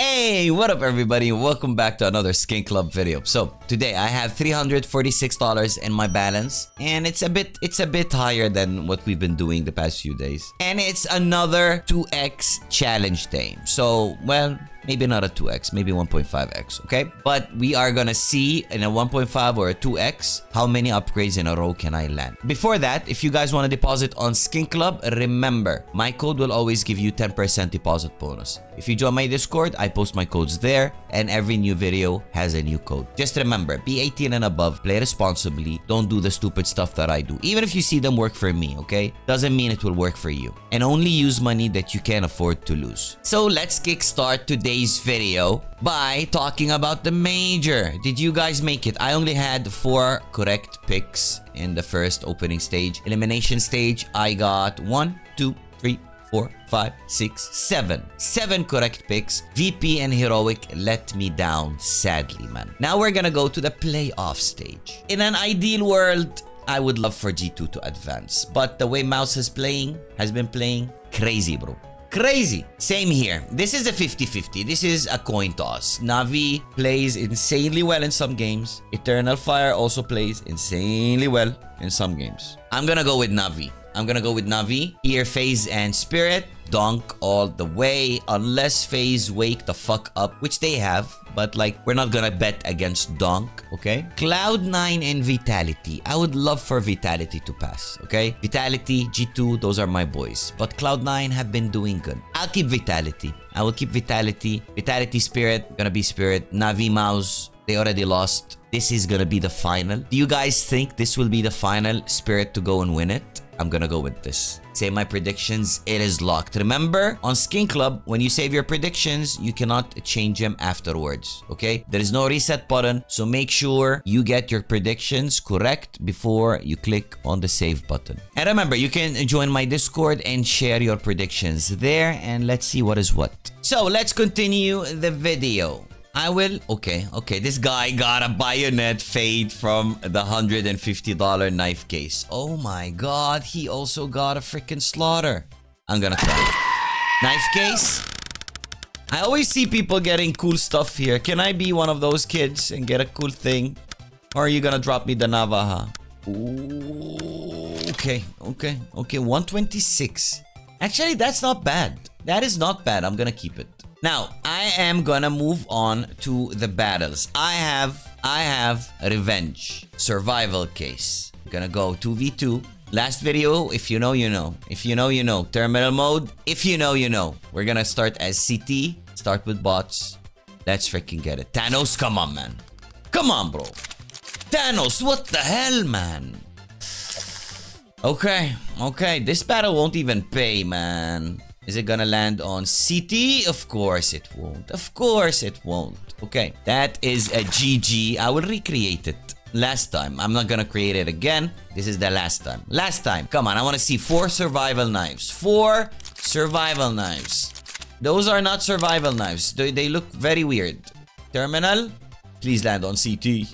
Hey, what up everybody? Welcome back to another Skin Club video. So, today I have $346 in my balance and it's a bit it's a bit higher than what we've been doing the past few days. And it's another 2x challenge day. So, well, maybe not a 2x, maybe 1.5x, okay? But we are gonna see in a 1.5 or a 2x how many upgrades in a row can I land. Before that, if you guys want to deposit on Skin Club, remember, my code will always give you 10% deposit bonus. If you join my Discord, I post my codes there and every new video has a new code. Just remember, be 18 and above, play responsibly, don't do the stupid stuff that I do. Even if you see them work for me, okay? Doesn't mean it will work for you. And only use money that you can afford to lose. So let's kickstart today today's video by talking about the major. Did you guys make it? I only had four correct picks in the first opening stage. Elimination stage, I got one, two, three, four, five, six, seven. Seven correct picks. VP and Heroic let me down, sadly, man. Now we're gonna go to the playoff stage. In an ideal world, I would love for G2 to advance. But the way MOUZ is playing, has been playing, crazy, bro. Crazy. Same here. This is a 50-50. This is a coin toss. Navi plays insanely well in some games. Eternal Fire also plays insanely well in some games. I'm gonna go with Navi. I'm gonna go with Navi. Here, FaZe and Spirit. Donk all the way. Unless FaZe wake the fuck up, which they have. But like, we're not gonna bet against Donk, okay? Cloud9 and Vitality. I would love for Vitality to pass, okay? Vitality, G2, those are my boys. But Cloud9 have been doing good. I'll keep Vitality. I will keep Vitality. Vitality Spirit, gonna be Spirit. Navi MOUZ, they already lost. This is gonna be the final. Do you guys think this will be the final Spirit to go and win it? I'm gonna go with this. Say my predictions, it is locked. Remember, on Skin Club, when you save your predictions, you cannot change them afterwards, okay? There is no reset button, so make sure you get your predictions correct before you click on the save button. And remember, you can join my Discord and share your predictions there, and let's see what is what. So, let's continue the video. I will. Okay, okay. This guy got a bayonet fade from the $150 knife case. Oh my god, he also got a freaking slaughter. I'm gonna cry. Knife case? I always see people getting cool stuff here. Can I be one of those kids and get a cool thing? Or are you gonna drop me the Navaja? Ooh, okay, okay, okay. 126. Actually, that's not bad. That is not bad. I'm gonna keep it. Now, I am gonna move on to the battles. I have, I have Revenge, Survival Case. Gonna go 2v2. Last video, if you know, you know. If you know, you know. Terminal mode, if you know, you know. We're gonna start as CT, start with bots. Let's freaking get it. Thanos, come on, man. Come on, bro. Thanos, what the hell, man? Okay, okay. This battle won't even pay, man. Is it gonna land on CT? Of course it won't. Of course it won't. Okay, that is a GG. I will recreate it last time. I'm not gonna create it again. This is the last time. Last time. Come on, I want to see four survival knives. Four survival knives. Those are not survival knives. They, they look very weird. Terminal, please land on CT.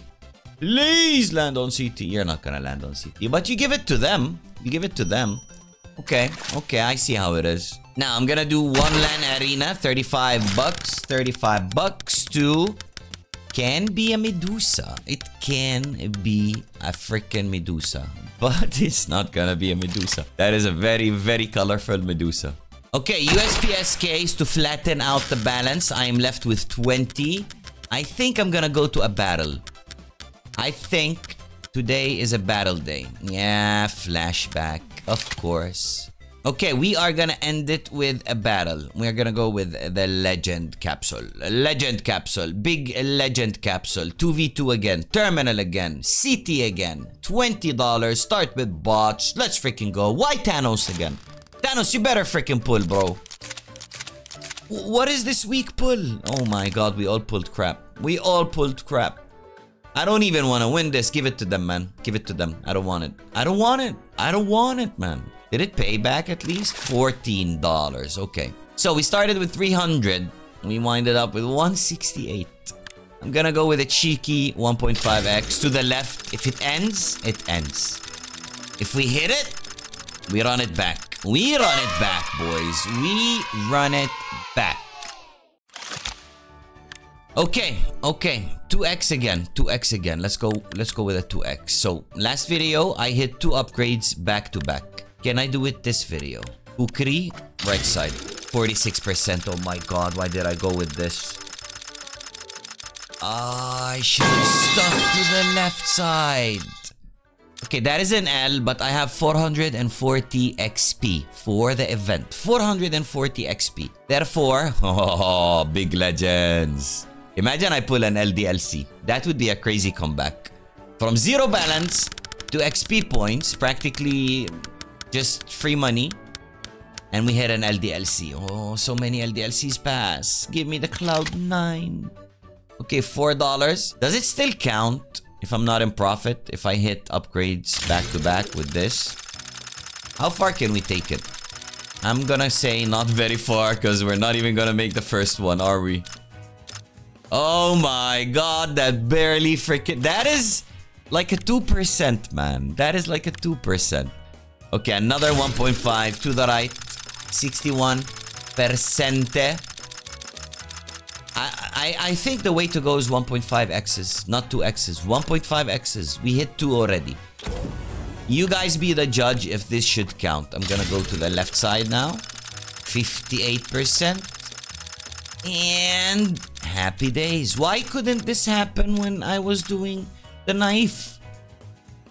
Please land on CT. You're not gonna land on CT, but you give it to them. You give it to them. Okay, okay, I see how it is. Now, I'm gonna do one LAN arena, 35 bucks, 35 bucks to... Can be a Medusa. It can be a freaking Medusa. But it's not gonna be a Medusa. That is a very, very colorful Medusa. Okay, USPS case to flatten out the balance. I am left with 20. I think I'm gonna go to a battle. I think today is a battle day. Yeah, flashback. Of course. Okay, we are gonna end it with a battle. We are gonna go with the legend capsule. Legend capsule. Big legend capsule. 2v2 again. Terminal again. CT again. $20. Start with bots. Let's freaking go. Why Thanos again? Thanos, you better freaking pull, bro. What is this weak pull? Oh my god, we all pulled crap. We all pulled crap. I don't even want to win this. Give it to them, man. Give it to them. I don't want it. I don't want it. I don't want it, man. Did it pay back at least? $14. Okay. So we started with 300. We winded up with 168. I'm gonna go with a cheeky 1.5x to the left. If it ends, it ends. If we hit it, we run it back. We run it back, boys. We run it back. Okay, okay. 2x again. 2x again. Let's go let's go with a 2x. So, last video I hit two upgrades back to back. Can I do it this video? Ukri, right side. 46%. Oh my god, why did I go with this? I should have stuck to the left side. Okay, that is an L, but I have 440 XP for the event. 440 XP. Therefore, oh, big legends. Imagine I pull an LDLC. That would be a crazy comeback. From zero balance to XP points, practically just free money. And we had an LDLC. Oh, so many LDLCs pass. Give me the Cloud9. Okay, $4. Does it still count if I'm not in profit? If I hit upgrades back to back with this? How far can we take it? I'm gonna say not very far because we're not even gonna make the first one, are we? Oh my god, that barely freaking... That is like a 2%, man. That is like a 2%. Okay, another 1.5 to the right. 61%. I, I, I think the way to go is 1.5x's, not 2x's. 1.5x's. We hit 2 already. You guys be the judge if this should count. I'm gonna go to the left side now. 58%. And happy days. Why couldn't this happen when I was doing the knife?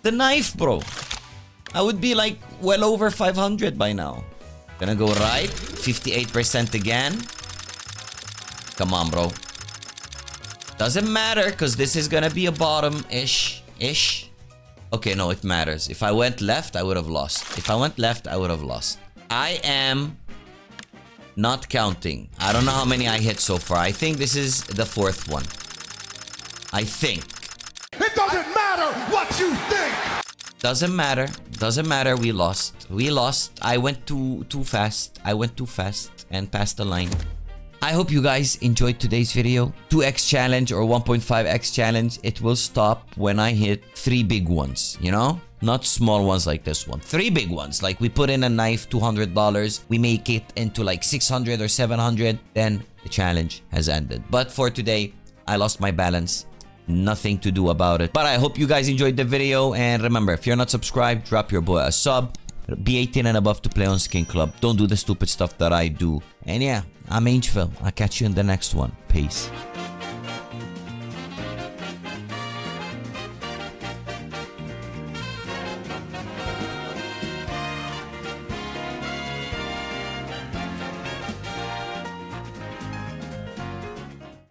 The knife, bro. I would be like well over 500 by now. Gonna go right. 58% again. Come on, bro. Doesn't matter because this is gonna be a bottom-ish. Ish. Okay, no, it matters. If I went left, I would have lost. If I went left, I would have lost. I am not counting. I don't know how many I hit so far. I think this is the fourth one. I think. It doesn't matter what you think! Doesn't matter. Doesn't matter. We lost. We lost. I went too too fast. I went too fast and passed the line. I hope you guys enjoyed today's video. 2x challenge or 1.5x challenge. It will stop when I hit three big ones, you know? Not small ones like this one. Three big ones. Like we put in a knife, $200. We make it into like 600 or 700. Then the challenge has ended. But for today, I lost my balance. Nothing to do about it. But I hope you guys enjoyed the video. And remember, if you're not subscribed, drop your boy a sub. Be 18 and above to play on Skin Club. Don't do the stupid stuff that I do. And yeah, I'm Angvil. I'll catch you in the next one. Peace.